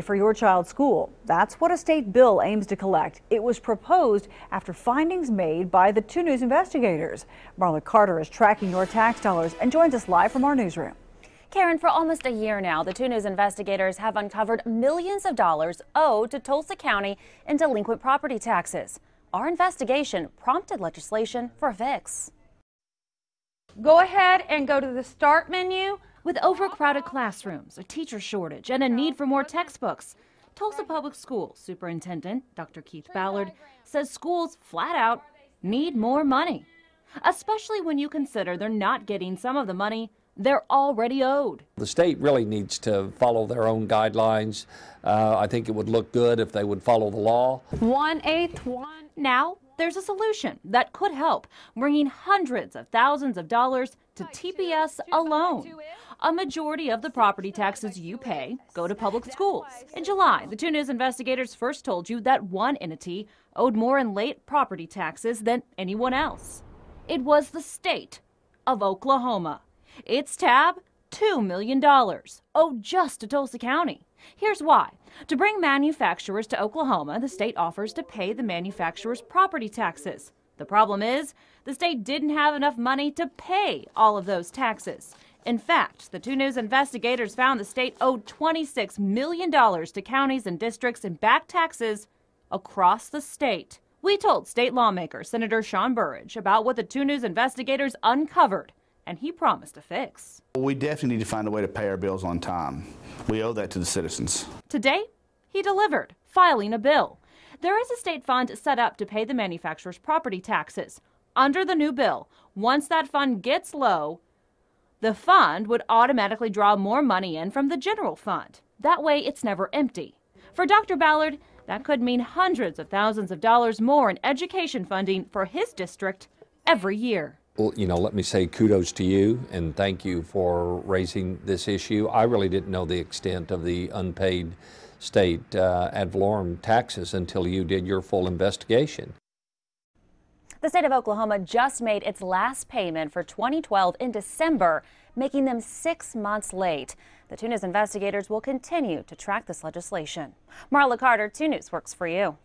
for your child's school. That's what a state bill aims to collect. It was proposed after findings made by the 2 News investigators. Marla Carter is tracking your tax dollars and joins us live from our newsroom. Karen, for almost a year now, the 2 News investigators have uncovered millions of dollars owed to Tulsa County in delinquent property taxes. Our investigation prompted legislation for a fix. Go ahead and go to the Start menu. With overcrowded classrooms, a teacher shortage, and a need for more textbooks, Tulsa Public Schools Superintendent Dr. Keith Ballard says schools flat out need more money, especially when you consider they're not getting some of the money they're already owed. The state really needs to follow their own guidelines. Uh, I think it would look good if they would follow the law. One eighth, one. Now, there's a solution that could help, bringing hundreds of thousands of dollars to TPS alone. A majority of the property taxes you pay go to public schools. In July, the 2 News investigators first told you that one entity owed more in late property taxes than anyone else. It was the state of Oklahoma. Its tab, $2 million. owed just to Tulsa County. Here's why. To bring manufacturers to Oklahoma, the state offers to pay the manufacturers' property taxes. The problem is, the state didn't have enough money to pay all of those taxes. In fact, the 2 News investigators found the state owed $26 million to counties and districts in back taxes across the state. We told state lawmaker Senator Sean Burrage about what the 2 News investigators uncovered and he promised a fix. We definitely need to find a way to pay our bills on time. We owe that to the citizens. Today, he delivered, filing a bill. There is a state fund set up to pay the manufacturer's property taxes. Under the new bill, once that fund gets low, the fund would automatically draw more money in from the general fund. That way, it's never empty. For Dr. Ballard, that could mean hundreds of thousands of dollars more in education funding for his district every year you know, let me say kudos to you and thank you for raising this issue. I really didn't know the extent of the unpaid state uh, ad valorem taxes until you did your full investigation. The state of Oklahoma just made its last payment for 2012 in December, making them six months late. The 2 News investigators will continue to track this legislation. Marla Carter, 2 News works for you.